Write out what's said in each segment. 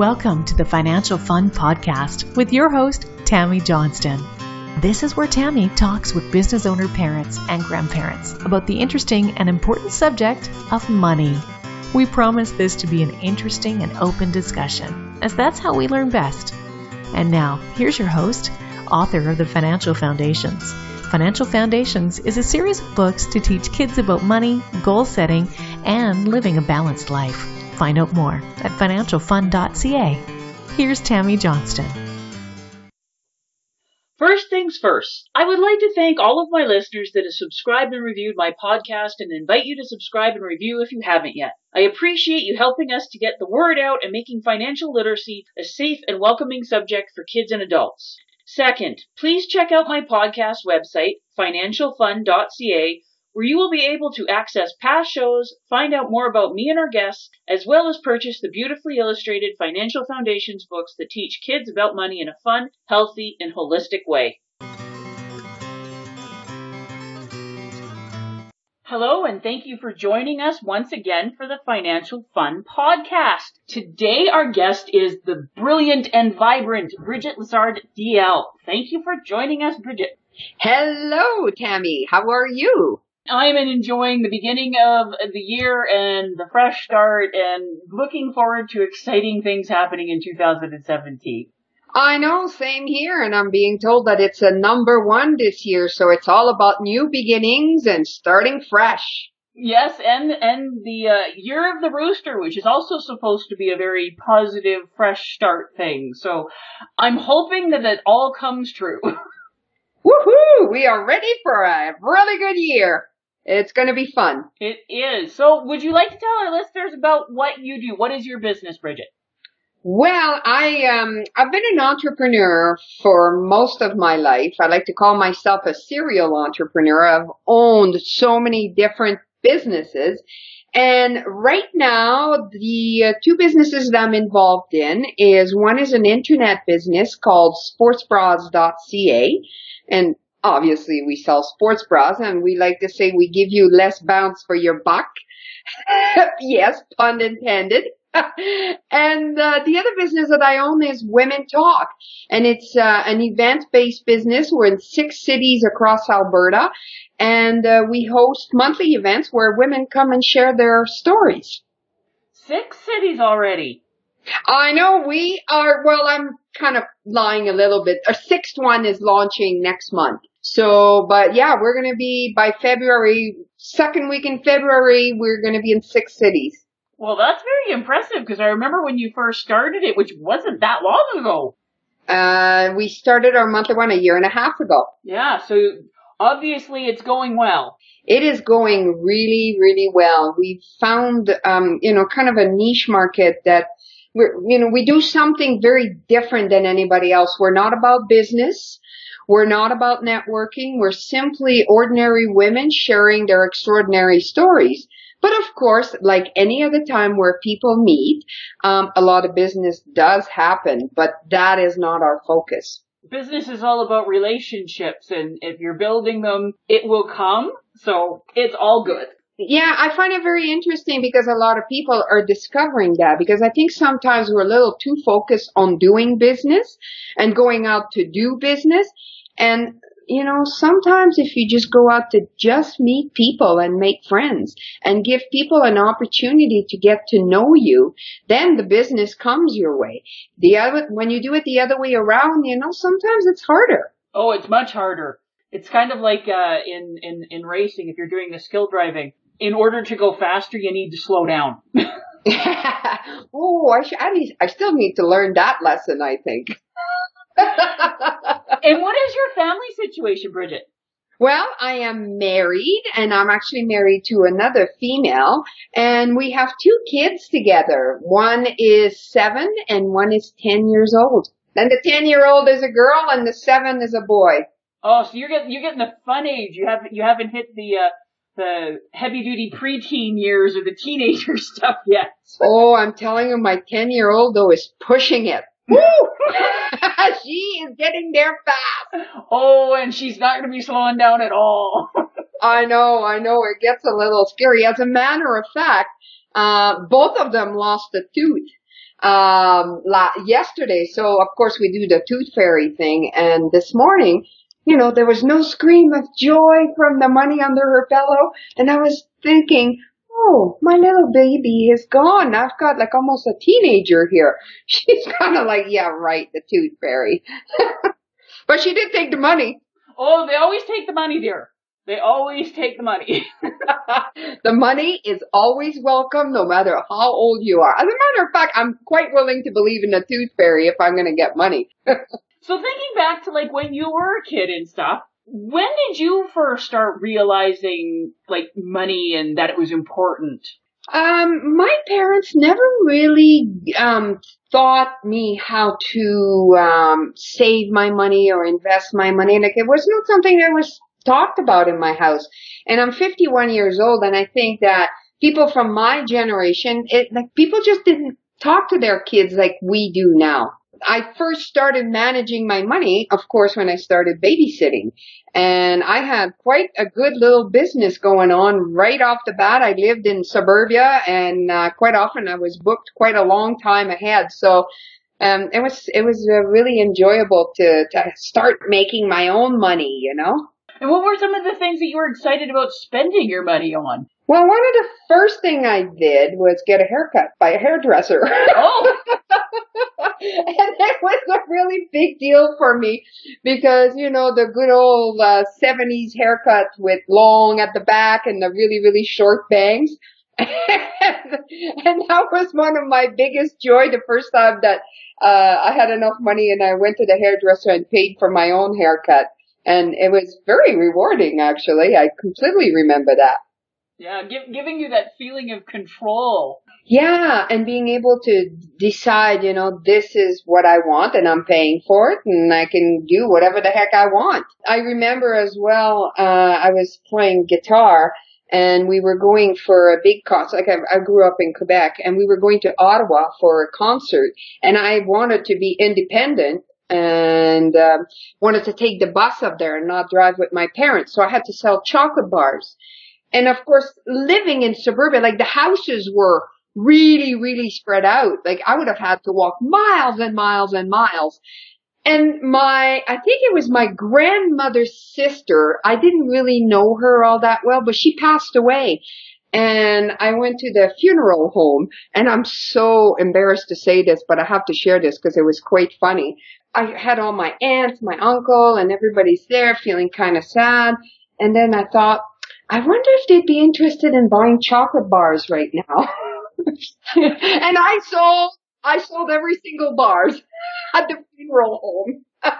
Welcome to the Financial Fun Podcast with your host, Tammy Johnston. This is where Tammy talks with business owner parents and grandparents about the interesting and important subject of money. We promise this to be an interesting and open discussion, as that's how we learn best. And now, here's your host, author of the Financial Foundations. Financial Foundations is a series of books to teach kids about money, goal setting, and living a balanced life. Find out more at financialfun.ca. Here's Tammy Johnston. First things first, I would like to thank all of my listeners that have subscribed and reviewed my podcast and invite you to subscribe and review if you haven't yet. I appreciate you helping us to get the word out and making financial literacy a safe and welcoming subject for kids and adults. Second, please check out my podcast website, financialfun.ca, where you will be able to access past shows, find out more about me and our guests, as well as purchase the beautifully illustrated Financial Foundations books that teach kids about money in a fun, healthy, and holistic way. Hello, and thank you for joining us once again for the Financial Fun Podcast. Today, our guest is the brilliant and vibrant Brigitte Lessard Deyell. Thank you for joining us, Brigitte. Hello, Tammy. How are you? I'm enjoying the beginning of the year and the fresh start and looking forward to exciting things happening in 2017. I know, same here, and I'm being told that it's a number one this year, so it's all about new beginnings and starting fresh. Yes, and and the uh, year of the rooster, which is also supposed to be a very positive, fresh start thing. So I'm hoping that it all comes true. Woohoo! We are ready for a really good year. It's going to be fun. It is. So, would you like to tell our listeners about what you do? What is your business, Brigitte? Well, I um I've been an entrepreneur for most of my life. I like to call myself a serial entrepreneur. I've owned so many different businesses. And right now, the uh, two businesses that I'm involved in is one is an internet business called sportsbras.ca. And obviously we sell sports bras and we like to say we give you less bounce for your buck. yes, pun intended. and uh, the other business that I own is Women Talk, and it's uh, an event-based business. We're in six cities across Alberta, and uh, we host monthly events where women come and share their stories. Six cities already. I know we are. Well, I'm kind of lying a little bit. Our sixth one is launching next month. So, but yeah, we're going to be by February, second week in February, we're going to be in six cities. Well, that's very impressive because I remember when you first started it, which wasn't that long ago. Uh, we started our monthly one a year and a half ago. Yeah, so obviously it's going well. It is going really, really well. We've found, um, you know, kind of a niche market that we're, you know, we do something very different than anybody else. We're not about business. We're not about networking. We're simply ordinary women sharing their extraordinary stories. But of course, like any other time where people meet, um, a lot of business does happen, but that is not our focus. Business is all about relationships, and if you're building them, it will come. So it's all good. Yeah, I find it very interesting because a lot of people are discovering that because I think sometimes we're a little too focused on doing business and going out to do business and, you know, sometimes if you just go out to just meet people and make friends and give people an opportunity to get to know you, then the business comes your way. The other, when you do it the other way around, you know, sometimes it's harder. Oh, it's much harder. It's kind of like, uh, in, in, in racing, if you're doing the skill driving. In order to go faster, you need to slow down. oh, I, sh- I, need, I still need to learn that lesson, I think. and what is your family situation, Brigitte? Well, I am married and I'm actually married to another female and we have two kids together. One is seven and one is 10 years old. And the 10 year old is a girl and the seven is a boy. Oh, so you're getting, you're getting the fun age. You haven't, you haven't hit the, uh, the heavy duty preteen years or the teenager stuff yet. Oh, I'm telling you, my 10 year old though is pushing it. she is getting there fast. Oh, and she's not going to be slowing down at all. I know, I know. It gets a little scary. As a matter of fact, uh, both of them lost a tooth. um, la- yesterday. So of course we do the tooth fairy thing. And this morning, you know, there was no scream of joy from the money under her pillow. And I was thinking, oh, my little baby is gone. I've got like almost a teenager here. She's kind of like, yeah, right, the tooth fairy. but she did take the money. Oh, they always take the money, dear. They always take the money. the money is always welcome no matter how old you are. As a matter of fact, I'm quite willing to believe in the tooth fairy if I'm going to get money. so thinking back to like when you were a kid and stuff, when did you first start realizing like money and that it was important? Um, my parents never really um taught me how to um save my money or invest my money. Like it was not something that was talked about in my house. And I'm 51 years old and I think that people from my generation, it like people just didn't talk to their kids like we do now. I first started managing my money, of course, when I started babysitting. And I had quite a good little business going on right off the bat. I lived in suburbia and uh, quite often I was booked quite a long time ahead. So um, it was it was uh, really enjoyable to to start making my own money, you know. And what were some of the things that you were excited about spending your money on? Well, one of the first thing I did was get a haircut by a hairdresser. Oh. and that was a really big deal for me because, you know, the good old uh, 70s haircut with long at the back and the really, really short bangs. and, that was one of my biggest joy the first time that uh, I had enough money and I went to the hairdresser and paid for my own haircut. And it was very rewarding, actually. I completely remember that. Yeah, give, giving you that feeling of control. Yeah, and being able to decide, you know, this is what I want and I'm paying for it and I can do whatever the heck I want. I remember as well, uh, I was playing guitar and we were going for a big concert. Like I, I grew up in Quebec and we were going to Ottawa for a concert and I wanted to be independent and um, wanted to take the bus up there and not drive with my parents. So I had to sell chocolate bars. And of course, living in suburbia, like the houses were really, really spread out. Like I would have had to walk miles and miles and miles. And my, I think it was my grandmother's sister. I didn't really know her all that well, but she passed away. And I went to the funeral home and I'm so embarrassed to say this, but I have to share this because it was quite funny. I had all my aunts, my uncle, and everybody's there feeling kind of sad. And then I thought, I wonder if they'd be interested in buying chocolate bars right now. and I sold, I sold every single bars at the funeral home. so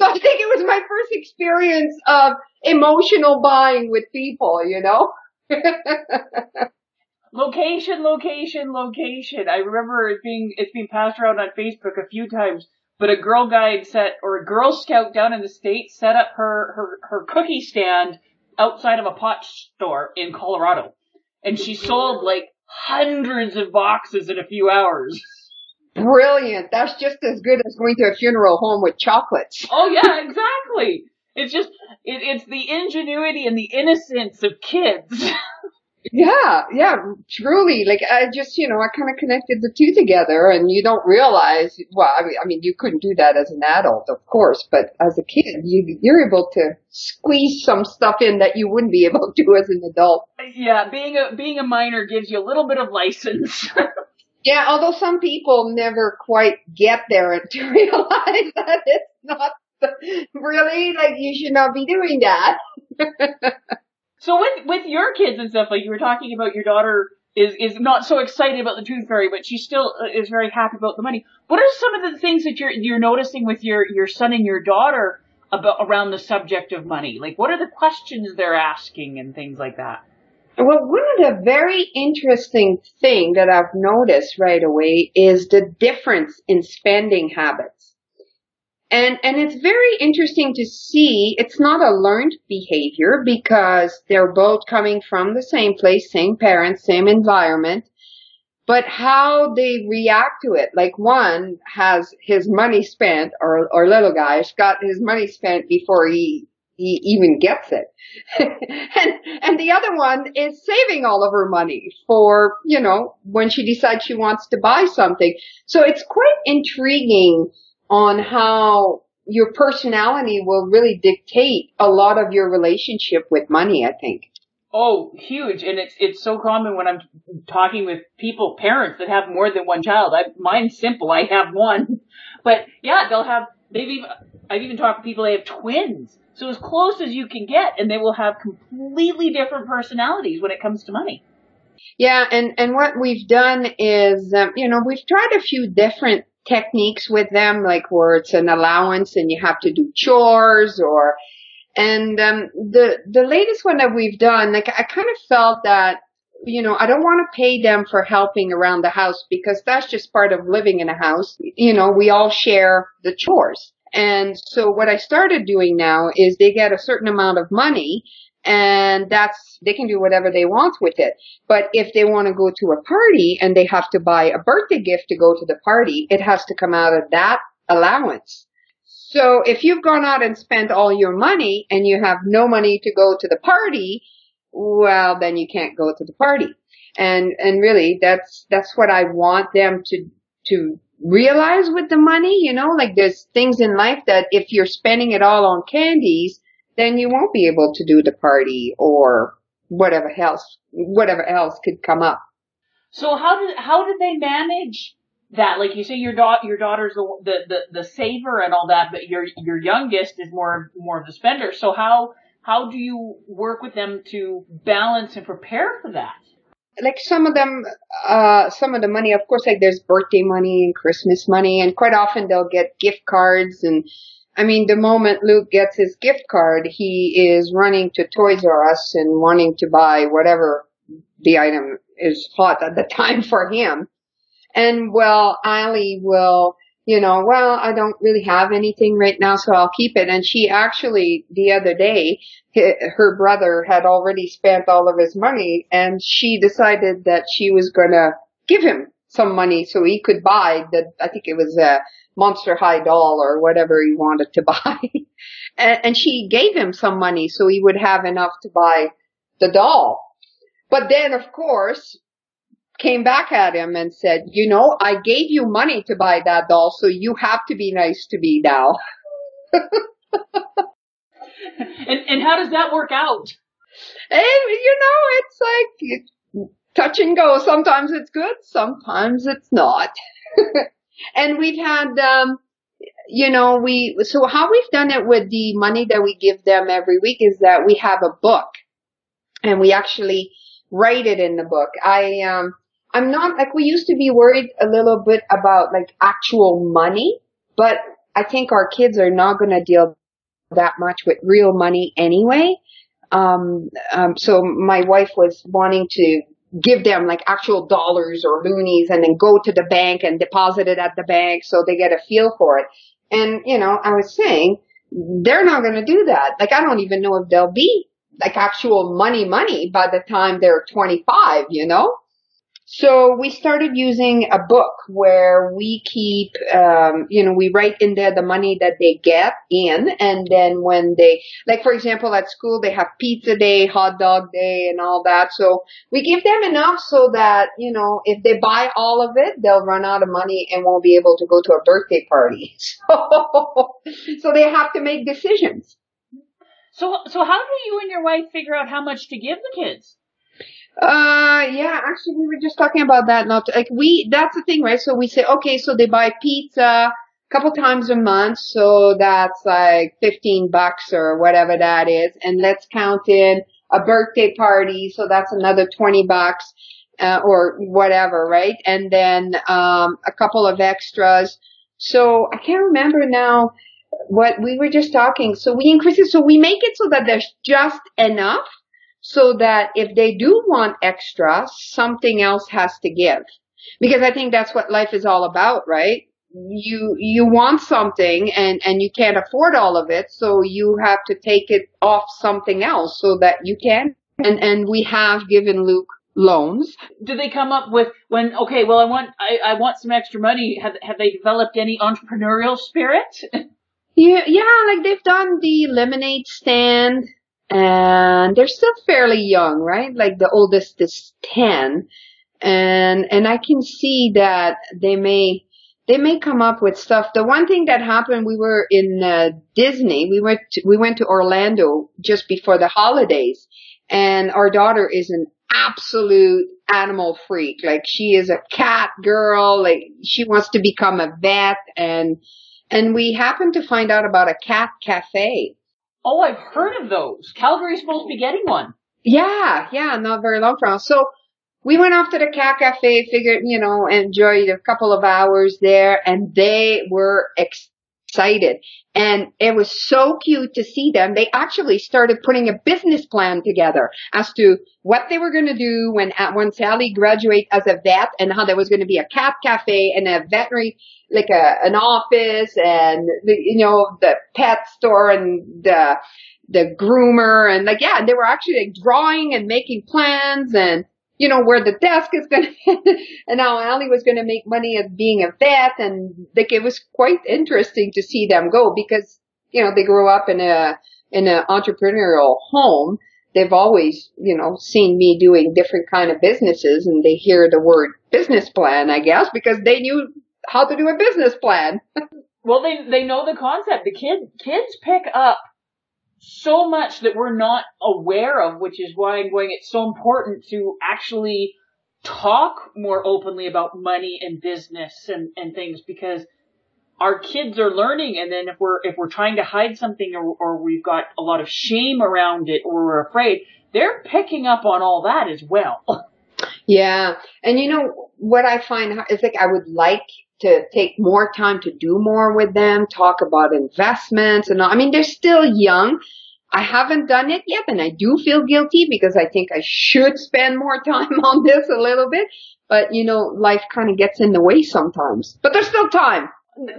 I think it was my first experience of emotional buying with people, you know? location, location, location. I remember it being it's been passed around on Facebook a few times. But a Girl Guide set or a Girl Scout down in the States set up her her her cookie stand outside of a pot store in Colorado, and she sold like hundreds of boxes in a few hours. Brilliant. That's just as good as going to a funeral home with chocolates. Oh yeah, exactly. It's just it, it's the ingenuity and the innocence of kids. Yeah, yeah, truly. Like I just, you know, I kind of connected the two together, and you don't realize. Well, I mean, I mean, you couldn't do that as an adult, of course, but as a kid, you you're able to squeeze some stuff in that you wouldn't be able to do as an adult. Yeah, being a being a minor gives you a little bit of license. yeah, although some people never quite get there and to realize that it's not really like you should not be doing that. So with with your kids and stuff, like you were talking about, your daughter is is not so excited about the tooth fairy, but she still uh, is very happy about the money. What are some of the things that you're you're noticing with your your son and your daughter about around the subject of money? Like, what are the questions they're asking and things like that? Well, one of the very interesting thing that I've noticed right away is the difference in spending habits. And, and it's very interesting to see it's not a learned behavior because they're both coming from the same place, same parents, same environment, but how they react to it. Like one has his money spent or, or little guy's got his money spent before he he even gets it. and, and the other one is saving all of her money for, you know, when she decides she wants to buy something. So it's quite intriguing on how your personality will really dictate a lot of your relationship with money, I think. Oh, huge. And it's, it's so common when I'm talking with people, parents that have more than one child. I, mine's simple. I have one. But yeah, they'll have, they've even, I've even talked to people they have twins. So as close as you can get and they will have completely different personalities when it comes to money. Yeah, and, and what we've done is, um, you know, we've tried a few different techniques with them, like where it's an allowance and you have to do chores or, and um, the the latest one that we've done, like I kind of felt that you know, I don't want to pay them for helping around the house because that's just part of living in a house. You know, we all share the chores. And so what I started doing now is they get a certain amount of money and that's, they can do whatever they want with it. But if they want to go to a party and they have to buy a birthday gift to go to the party, it has to come out of that allowance. So if you've gone out and spent all your money and you have no money to go to the party, well, then you can't go to the party. And, and really that's, that's what I want them to, to realize with the money, you know, like there's things in life that if you're spending it all on candies, then you won't be able to do the party or whatever else, whatever else could come up. So how did, how did they manage that? Like you say your daughter your daughter's the, the the the saver and all that but your your youngest is more more of the spender. So how how do you work with them to balance and prepare for that? Like some of them uh some of the money of course like there's birthday money and christmas money and quite often they'll get gift cards and I mean, the moment Luke gets his gift card, he is running to Toys R Us and wanting to buy whatever the item is hot at the time for him. And well, Ali will, you know, well, I don't really have anything right now, so I'll keep it. And she actually, the other day, her brother had already spent all of his money and she decided that she was gonna give him some money so he could buy the, I think it was a Monster High doll or whatever he wanted to buy. and, and she gave him some money so he would have enough to buy the doll. But then, of course, came back at him and said, you know, I gave you money to buy that doll, so you have to be nice to me now. and, and how does that work out? And, you know, it's like touch and go. Sometimes it's good, sometimes it's not. and we've had, um, you know, we, so how we've done it with the money that we give them every week is that we have a book and we actually write it in the book. I, um, I'm not like we used to be worried a little bit about like actual money, but I think our kids are not going to deal that much with real money anyway. Um, um, so my wife was wanting to give them like actual dollars or loonies and then go to the bank and deposit it at the bank so they get a feel for it. And, you know, I was saying, they're not going to do that. Like, I don't even know if they'll be like actual money money by the time they're 25, you know? So we started using a book where we keep, um, you know, we write in there the money that they get in, and then when they, like for example, at school they have pizza day, hot dog day, and all that. So we give them enough so that you know, if they buy all of it, they'll run out of money and won't be able to go to a birthday party. So, so they have to make decisions. So, so how do you and your wife figure out how much to give the kids? Uh, yeah, actually we were just talking about that. Not like we, that's the thing, right? So we say, okay, so they buy pizza a couple times a month. So that's like 15 bucks or whatever that is. And let's count in a birthday party. So that's another 20 bucks. Uh, or whatever, right? And then, um, a couple of extras. So I can't remember now what we were just talking. So we increase it. So we make it so that there's just enough so that if they do want extra, something else has to give. Because I think that's what life is all about, right? You, you want something and, and you can't afford all of it, so you have to take it off something else so that you can. And, and we have given Luke loans. Do they come up with when okay, well I want I, I want some extra money. Have have they developed any entrepreneurial spirit? Yeah, yeah, like they've done the lemonade stand and they're still fairly young, right? Like the oldest is 10 and, and I can see that they may, they may come up with stuff. The one thing that happened, we were in uh, Disney. We went to, we went to Orlando just before the holidays and our daughter is an absolute animal freak. Like she is a cat girl. Like she wants to become a vet and, and we happened to find out about a cat cafe. Oh, I've heard of those. Calgary's supposed to be getting one. Yeah, yeah, not very long from. So we went off to the cat cafe, figured, you know, enjoyed a couple of hours there and they were excited. And it was so cute to see them. They actually started putting a business plan together as to what they were going to do when, when Sally graduate as a vet and how there was going to be a cat cafe and a veterinary, like a, an office and the, you know, the pet store and the, the groomer and like, yeah, they were actually like drawing and making plans and you know, where the desk is going to, and how Allie was going to make money as being a vet. And like, it was quite interesting to see them go because, you know, they grew up in a, in an entrepreneurial home. They've always, you know, seen me doing different kind of businesses and they hear the word business plan, I guess, because they knew how to do a business plan. well, they, they know the concept. The kid, kids pick up so much that we're not aware of, which is why I'm going, it's so important to actually talk more openly about money and business and, and things because our kids are learning and then if we're if we're trying to hide something or, or we've got a lot of shame around it or we're afraid they're picking up on all that as well yeah and you know what i find is like i would like to take more time to do more with them, talk about investments and all. I mean, they're still young. I haven't done it yet and I do feel guilty because I think I should spend more time on this a little bit. But you know, life kind of gets in the way sometimes. But there's still time.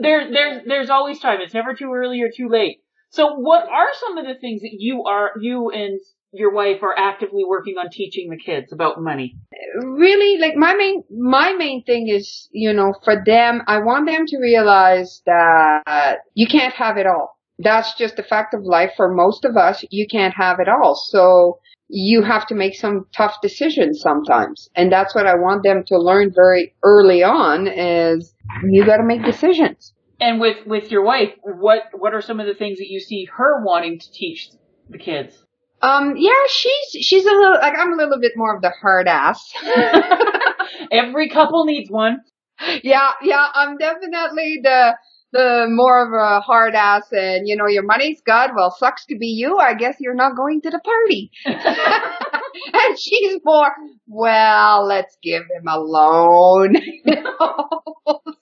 There, there's, there's always time. It's never too early or too late. So what are some of the things that you are, you and your wife are actively working on teaching the kids about money? Really, like my main, my main thing is, you know, for them, I want them to realize that you can't have it all. That's just the fact of life. For most of us, you can't have it all. So you have to make some tough decisions sometimes. And that's what I want them to learn very early on is you gotta make decisions. And with, with your wife, what, what are some of the things that you see her wanting to teach the kids? Um, yeah, she's she's a little like I'm a little bit more of the hard ass. Every couple needs one. Yeah, yeah, I'm definitely the the more of a hard ass and you know your money's good. Well, sucks to be you. I guess you're not going to the party. and she's more well. Let's give him a loan.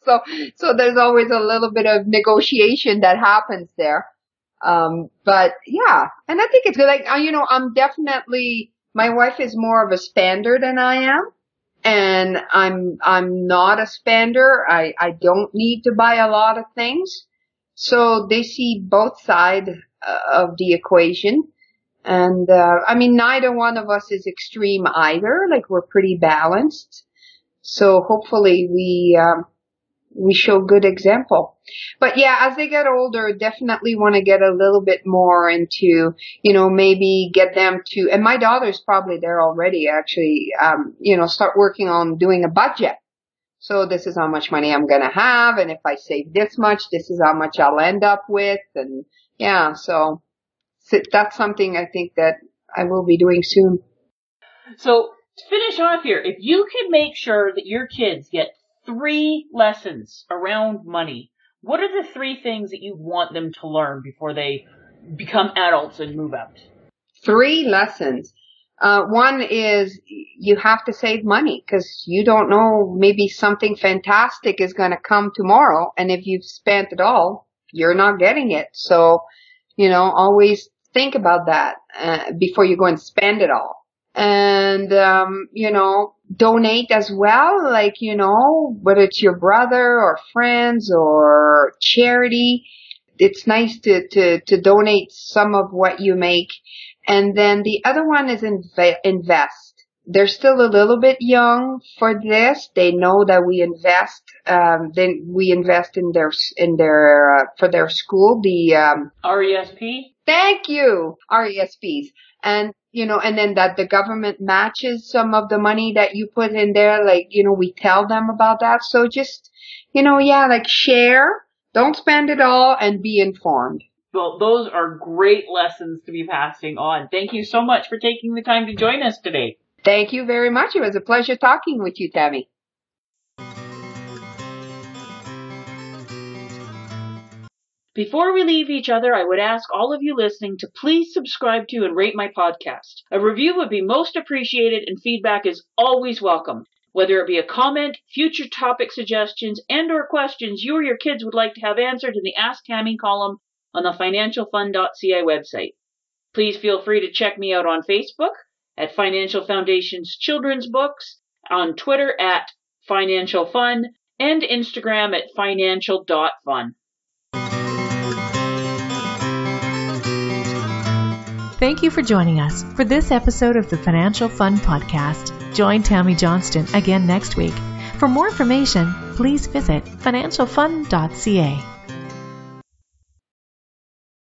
so so there's always a little bit of negotiation that happens there. Um, but yeah, and I think it's good. Like, you know, I'm definitely, my wife is more of a spender than I am. And I'm, I'm not a spender. I, I don't need to buy a lot of things. So they see both sides uh, of the equation. And, uh, I mean, neither one of us is extreme either. Like, we're pretty balanced. So hopefully we, um, we show good example. But yeah, as they get older, definitely want to get a little bit more into, you know, maybe get them to, and my daughter's probably there already actually, um, you know, start working on doing a budget. So this is how much money I'm going to have. And if I save this much, this is how much I'll end up with. And yeah, so that's something I think that I will be doing soon. So to finish off here, if you can make sure that your kids get three lessons around money. What are the three things that you want them to learn before they become adults and move out? Three lessons. Uh, one is you have to save money because you don't know maybe something fantastic is going to come tomorrow. And if you've spent it all, you're not getting it. So, you know, always think about that uh, before you go and spend it all and um, you know donate as well like you know whether it's your brother or friends or charity it's nice to to to donate some of what you make and then the other one is inv- invest they're still a little bit young for this. They know that we invest, um, then we invest in their, in their, uh, for their school, the, um, RESP? Thank you, RESPs. And, you know, and then that the government matches some of the money that you put in there. Like, you know, we tell them about that. So just, you know, yeah, like share, don't spend it all and be informed. Well, those are great lessons to be passing on. Thank you so much for taking the time to join us today. Thank you very much. It was a pleasure talking with you, Tammy. Before we leave each other, I would ask all of you listening to please subscribe to and rate my podcast. A review would be most appreciated and feedback is always welcome. Whether it be a comment, future topic suggestions, and or questions you or your kids would like to have answered in the Ask Tammy column on the financialfun.ca website. Please feel free to check me out on Facebook at Financial Foundation's Children's Books, on Twitter at Financial Fun, and Instagram at financial.fun. Thank you for joining us for this episode of the Financial Fun Podcast. Join Tammy Johnston again next week. For more information, please visit financialfun.ca.